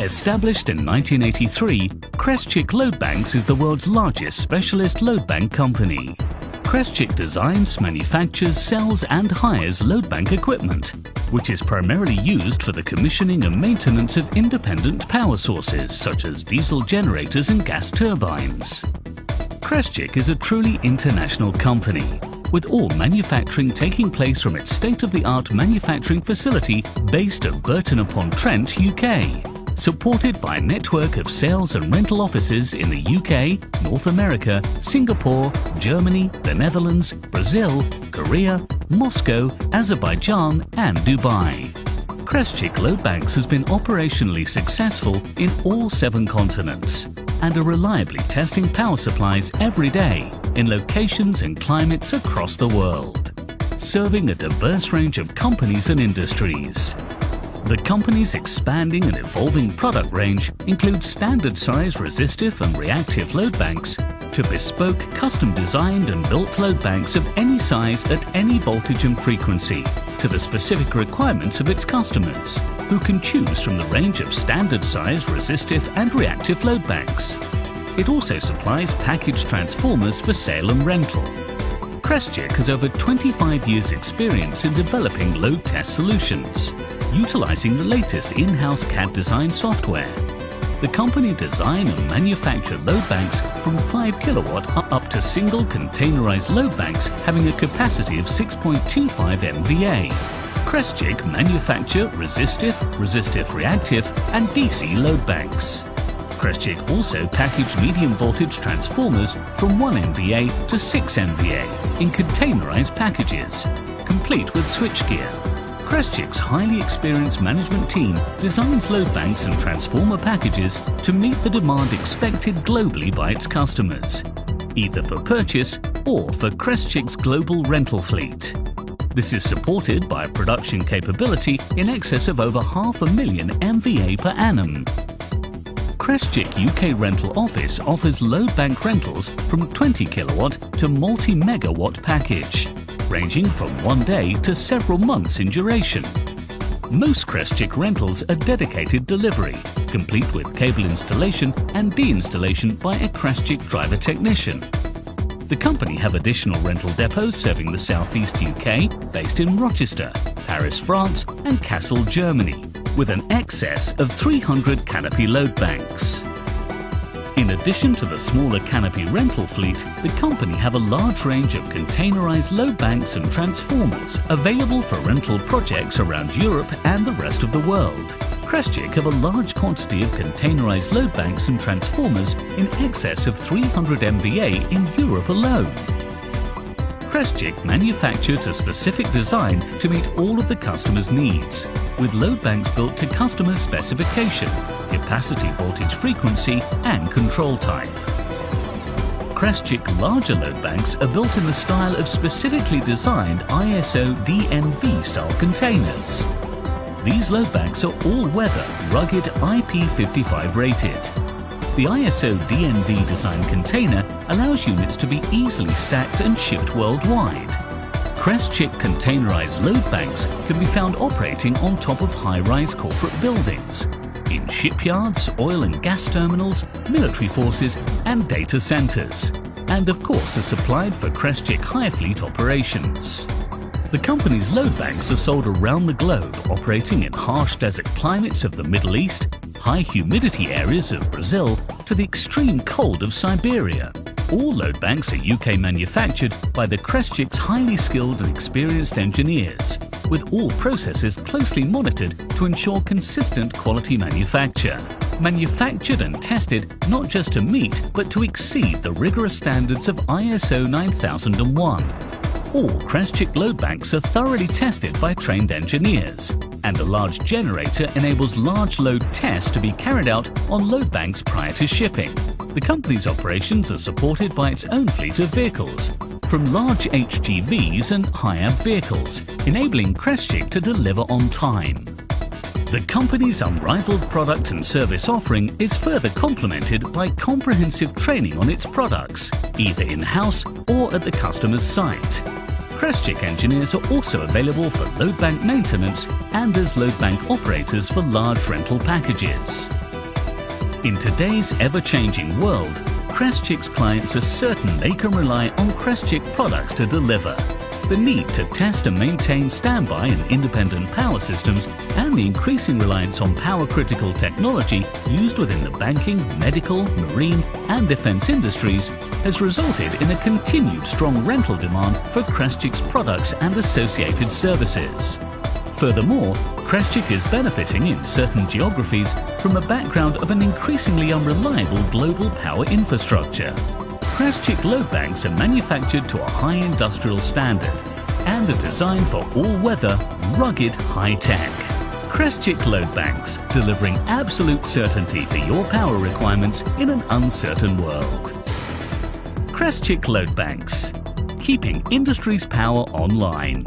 Established in 1983, Crestchic Load Banks is the world's largest specialist load bank company. Crestchic designs, manufactures, sells and hires load bank equipment, which is primarily used for the commissioning and maintenance of independent power sources such as diesel generators and gas turbines. Crestchic is a truly international company, with all manufacturing taking place from its state-of-the-art manufacturing facility based at Burton-upon-Trent, UK supported by a network of sales and rental offices in the UK, North America, Singapore, Germany, the Netherlands, Brazil, Korea, Moscow, Azerbaijan and Dubai. Crestchic Load Banks has been operationally successful in all seven continents and are reliably testing power supplies every day in locations and climates across the world, serving a diverse range of companies and industries. The company's expanding and evolving product range includes standard size resistive and reactive load banks to bespoke custom designed and built load banks of any size at any voltage and frequency to the specific requirements of its customers, who can choose from the range of standard size resistive and reactive load banks. It also supplies package transformers for sale and rental. Crestchic has over 25 years experience in developing load test solutions utilizing the latest in-house CAD design software. The company design and manufacture load banks from 5 kilowatt up to single containerized load banks having a capacity of 6.25 MVA. Crestchic manufacture resistive, resistive reactive and DC load banks. Crestchic also package medium voltage transformers from 1 MVA to 6 MVA in containerized packages, complete with switchgear. Crestchic's highly experienced management team designs load banks and transformer packages to meet the demand expected globally by its customers, either for purchase or for Crestchic's global rental fleet. This is supported by a production capability in excess of over half a million MVA per annum. Crestchic UK Rental Office offers load bank rentals from 20 kilowatt to multi-megawatt package ranging from one day to several months in duration. Most Crestchic rentals are dedicated delivery, complete with cable installation and de-installation by a Crestchic driver technician. The company have additional rental depots serving the southeast UK, based in Rochester, Paris, France and Kassel, Germany, with an excess of 300 canopy load banks. In addition to the smaller canopy rental fleet, the company have a large range of containerized load banks and transformers available for rental projects around Europe and the rest of the world. Crestchic have a large quantity of containerized load banks and transformers in excess of 300 MVA in Europe alone. Crestchic manufacture to specific design to meet all of the customer's needs, with load banks built to customer specification, capacity voltage frequency and control type. Crestchic larger load banks are built in the style of specifically designed ISO DNV style containers. These load banks are all-weather, rugged IP55 rated. The ISO DNV design container allows units to be easily stacked and shipped worldwide. Crestchic containerized load banks can be found operating on top of high-rise corporate buildings, in shipyards, oil and gas terminals, military forces and data centers, and of course are supplied for Crestchic high fleet operations. The company's load banks are sold around the globe, operating in harsh desert climates of the Middle East, high humidity areas of Brazil, to the extreme cold of Siberia. All load banks are UK manufactured by the Crestchic's highly skilled and experienced engineers, with all processes closely monitored to ensure consistent quality manufacture. Manufactured and tested not just to meet but to exceed the rigorous standards of ISO 9001. All Crestchic load banks are thoroughly tested by trained engineers, and a large generator enables large load tests to be carried out on load banks prior to shipping. The company's operations are supported by its own fleet of vehicles, from large HGVs and HIAB vehicles, enabling Crestchic to deliver on time. The company's unrivaled product and service offering is further complemented by comprehensive training on its products, either in-house or at the customer's site. Crestchic engineers are also available for load bank maintenance and as load bank operators for large rental packages. In today's ever-changing world, Crestchic's clients are certain they can rely on Crestchic products to deliver. The need to test and maintain standby and independent power systems and the increasing reliance on power-critical technology used within the banking, medical, marine and defence industries has resulted in a continued strong rental demand for Crestchic's products and associated services. Furthermore, Crestchic is benefiting in certain geographies from a background of an increasingly unreliable global power infrastructure. Crestchic load banks are manufactured to a high industrial standard and are designed for all-weather, rugged high-tech. Crestchic load banks, delivering absolute certainty for your power requirements in an uncertain world. Crestchic load banks, keeping industry's power online.